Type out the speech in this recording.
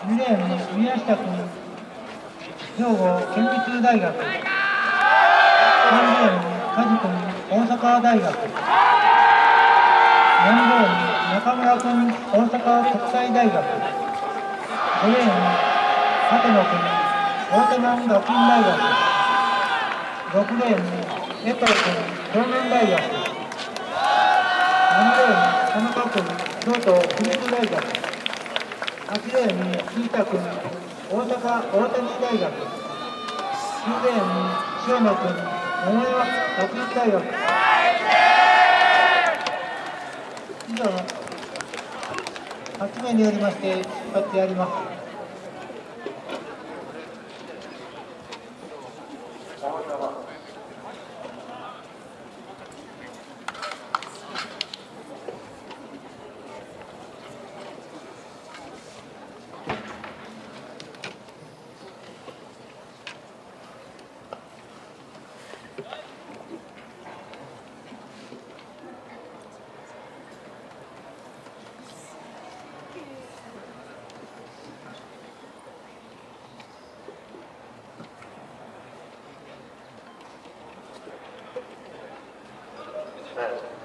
2レーン宮下君兵庫県立大学3レーン梶君大阪大学4レーン中村君大阪国際大学5レーン立野君大手門学院大学6レーン江藤君東南大学7レーン田中君京都府立大学8レーン飯田君大阪大谷大学9レーン塩野君桃山学院大学以上8名によりまして出発であります Amén.